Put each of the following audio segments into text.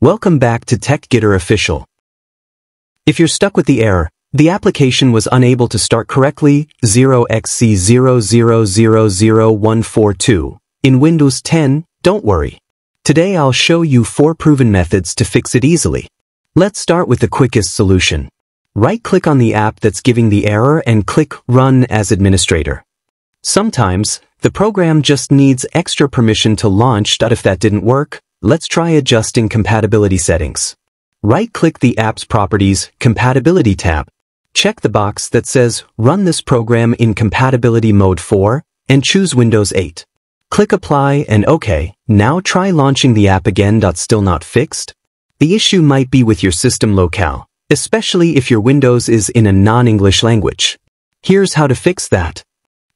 Welcome back to TechGitter Official. If you're stuck with the error, the application was unable to start correctly 0xC0000142 in Windows 10, don't worry. Today I'll show you four proven methods to fix it easily. Let's start with the quickest solution. Right-click on the app that's giving the error and click Run as Administrator. Sometimes, the program just needs extra permission to launch. If that didn't work, let's try adjusting compatibility settings. Right-click the app's Properties Compatibility tab. Check the box that says Run this program in Compatibility Mode 4 and choose Windows 8. Click Apply and OK. Now try launching the app again. Still not fixed? The issue might be with your system locale especially if your Windows is in a non-English language. Here's how to fix that.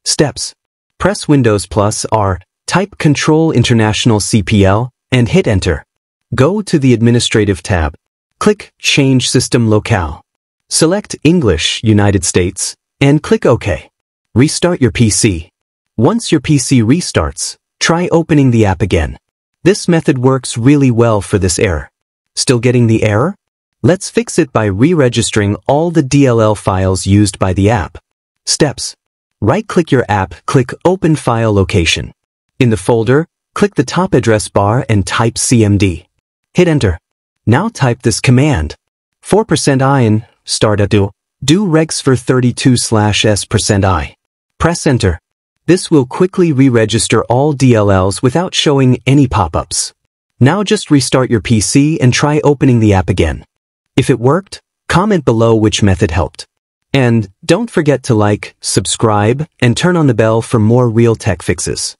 Steps. Press Windows plus R, type Control International CPL, and hit Enter. Go to the Administrative tab. Click Change System Locale. Select English, United States, and click OK. Restart your PC. Once your PC restarts, try opening the app again. This method works really well for this error. Still getting the error? Let's fix it by re-registering all the DLL files used by the app. Steps. Right-click your app, click Open File Location. In the folder, click the top address bar and type CMD. Hit Enter. Now type this command. 4% ion, start at do, do regsvr32 slash s percent i. Press Enter. This will quickly re-register all DLLs without showing any pop-ups. Now just restart your PC and try opening the app again. If it worked, comment below which method helped. And don't forget to like, subscribe, and turn on the bell for more real tech fixes.